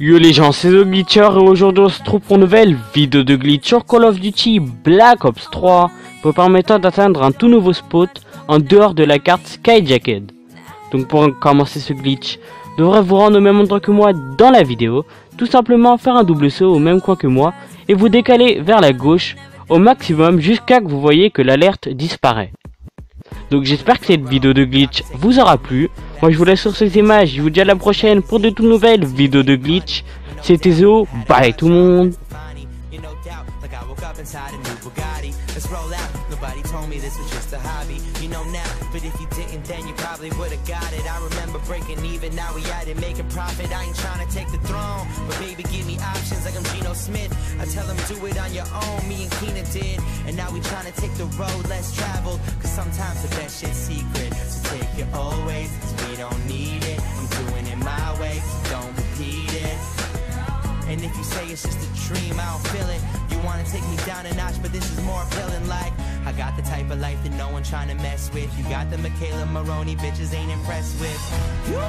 Yo les gens, c'est The Glitcher et aujourd'hui on se trouve pour une nouvelle vidéo de glitch sur Call of Duty Black Ops 3 vous permettant d'atteindre un tout nouveau spot en dehors de la carte Skyjacked. Donc pour commencer ce glitch, devrez vous rendre au même endroit que moi dans la vidéo, tout simplement faire un double saut au même coin que moi et vous décaler vers la gauche au maximum jusqu'à que vous voyez que l'alerte disparaît. Donc j'espère que cette vidéo de glitch vous aura plu. Moi je vous laisse sur ces images, je vous dis à la prochaine pour de toutes nouvelles vidéos de glitch. C'était Zeo, bye tout le monde. Like I woke up inside a new Bugatti. Let's roll out. Nobody told me this was just a hobby. You know now, but if you didn't, then you probably would've got it. I remember breaking even, now we at it, making profit. I ain't trying to take the throne, but baby, give me options like I'm Geno Smith. I tell them do it on your own, me and Keena did. And now we trying to take the road less traveled. Cause sometimes the best shit's secret. So take your old ways, cause we don't need it. I'm doing it my way, so don't repeat it. And if you say it's just a dream, I don't feel it. You wanna take me down a notch, but this is more appealing. Like, I got the type of life that no one trying to mess with. You got the Michaela Maroney bitches ain't impressed with. Go